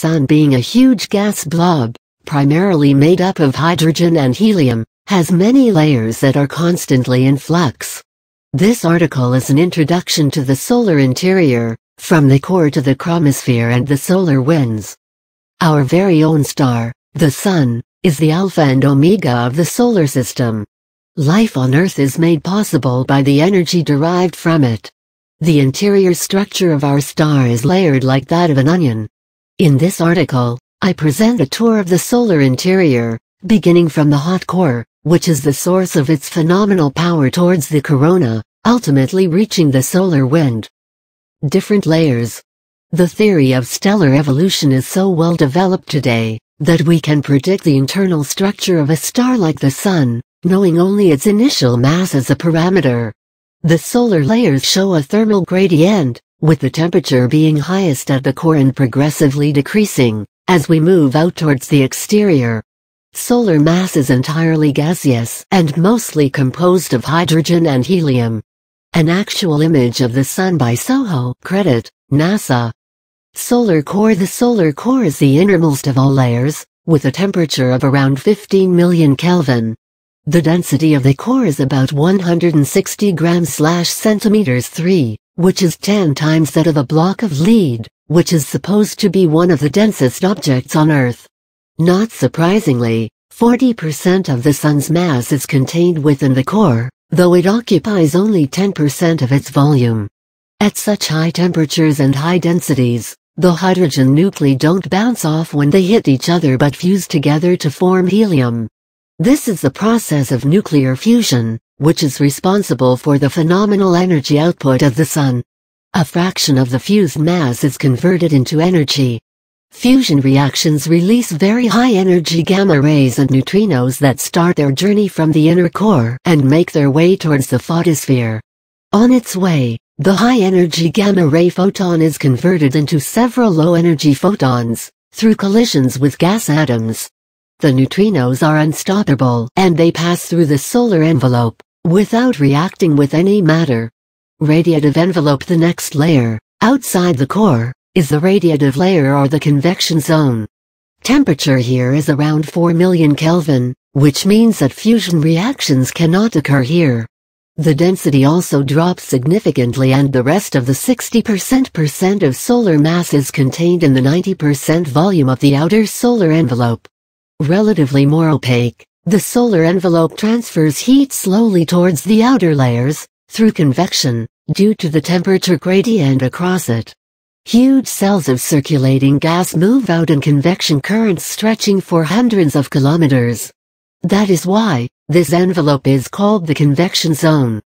Sun being a huge gas blob, primarily made up of hydrogen and helium, has many layers that are constantly in flux. This article is an introduction to the solar interior, from the core to the chromosphere and the solar winds. Our very own star, the Sun, is the alpha and omega of the solar system. Life on Earth is made possible by the energy derived from it. The interior structure of our star is layered like that of an onion. In this article, I present a tour of the solar interior, beginning from the hot core, which is the source of its phenomenal power towards the corona, ultimately reaching the solar wind. Different layers. The theory of stellar evolution is so well developed today, that we can predict the internal structure of a star like the Sun, knowing only its initial mass as a parameter. The solar layers show a thermal gradient, with the temperature being highest at the core and progressively decreasing, as we move out towards the exterior. Solar mass is entirely gaseous and mostly composed of hydrogen and helium. An actual image of the Sun by SOHO, credit, NASA. Solar core The solar core is the innermost of all layers, with a temperature of around 15 million Kelvin. The density of the core is about 160 grams slash centimeters 3, which is 10 times that of a block of lead, which is supposed to be one of the densest objects on Earth. Not surprisingly, 40% of the Sun's mass is contained within the core, though it occupies only 10% of its volume. At such high temperatures and high densities, the hydrogen nuclei don't bounce off when they hit each other but fuse together to form helium. This is the process of nuclear fusion, which is responsible for the phenomenal energy output of the Sun. A fraction of the fused mass is converted into energy, Fusion reactions release very high-energy gamma rays and neutrinos that start their journey from the inner core and make their way towards the photosphere. On its way, the high-energy gamma-ray photon is converted into several low-energy photons, through collisions with gas atoms. The neutrinos are unstoppable and they pass through the solar envelope, without reacting with any matter. Radiative envelope The next layer, outside the core, is the radiative layer or the convection zone. Temperature here is around 4 million Kelvin, which means that fusion reactions cannot occur here. The density also drops significantly and the rest of the 60% of solar mass is contained in the 90% volume of the outer solar envelope. Relatively more opaque, the solar envelope transfers heat slowly towards the outer layers, through convection, due to the temperature gradient across it. Huge cells of circulating gas move out in convection currents stretching for hundreds of kilometers. That is why, this envelope is called the convection zone.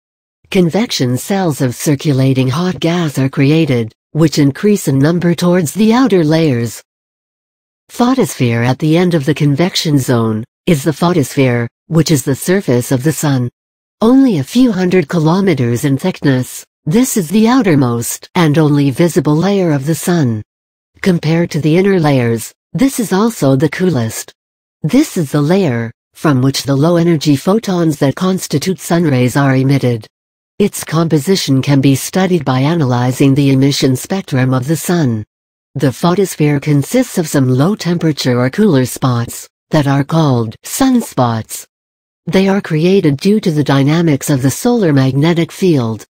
Convection cells of circulating hot gas are created, which increase in number towards the outer layers. Photosphere at the end of the convection zone, is the photosphere, which is the surface of the Sun. Only a few hundred kilometers in thickness, this is the outermost and only visible layer of the Sun. Compared to the inner layers, this is also the coolest. This is the layer, from which the low-energy photons that constitute sunrays are emitted. Its composition can be studied by analyzing the emission spectrum of the Sun. The photosphere consists of some low-temperature or cooler spots, that are called sunspots. They are created due to the dynamics of the solar magnetic field.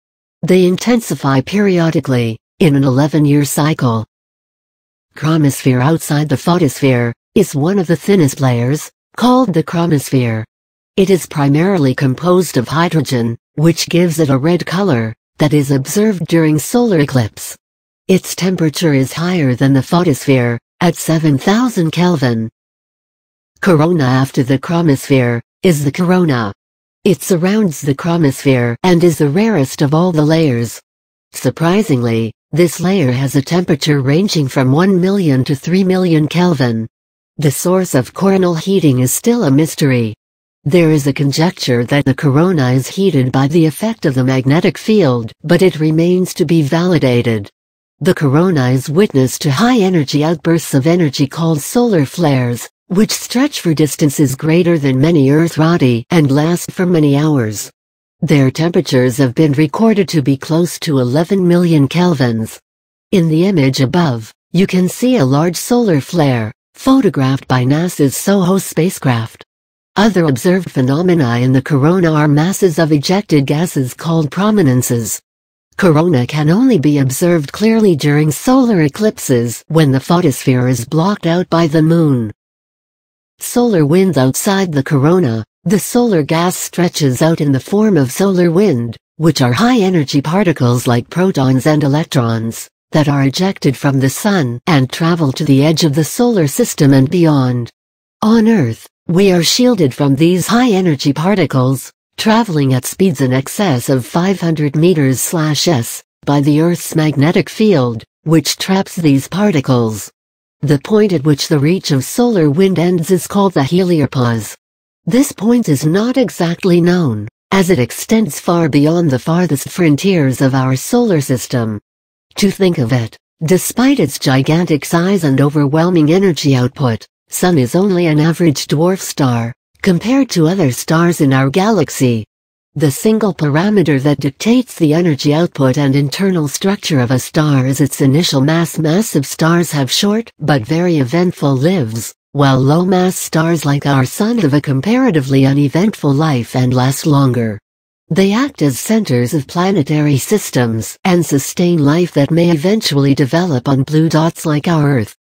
They intensify periodically, in an 11-year cycle. Chromosphere outside the photosphere, is one of the thinnest layers, called the chromosphere. It is primarily composed of hydrogen, which gives it a red color, that is observed during solar eclipse. Its temperature is higher than the photosphere, at 7000 Kelvin. Corona after the chromosphere, is the corona. It surrounds the chromosphere and is the rarest of all the layers. Surprisingly, this layer has a temperature ranging from 1 million to 3 million Kelvin. The source of coronal heating is still a mystery. There is a conjecture that the corona is heated by the effect of the magnetic field, but it remains to be validated. The corona is witness to high-energy outbursts of energy called solar flares, which stretch for distances greater than many Earth radii and last for many hours. Their temperatures have been recorded to be close to 11 million kelvins. In the image above, you can see a large solar flare, photographed by NASA's SOHO spacecraft. Other observed phenomena in the corona are masses of ejected gases called prominences. Corona can only be observed clearly during solar eclipses when the photosphere is blocked out by the moon. Solar winds outside the corona, the solar gas stretches out in the form of solar wind, which are high-energy particles like protons and electrons that are ejected from the Sun and travel to the edge of the solar system and beyond. On Earth, we are shielded from these high-energy particles, traveling at speeds in excess of 500 meters slash s, by the Earth's magnetic field, which traps these particles. The point at which the reach of solar wind ends is called the heliopause. This point is not exactly known, as it extends far beyond the farthest frontiers of our solar system. To think of it, despite its gigantic size and overwhelming energy output, Sun is only an average dwarf star, compared to other stars in our galaxy. The single parameter that dictates the energy output and internal structure of a star is its initial mass. Massive stars have short but very eventful lives, while low-mass stars like our Sun have a comparatively uneventful life and last longer. They act as centers of planetary systems and sustain life that may eventually develop on blue dots like our Earth.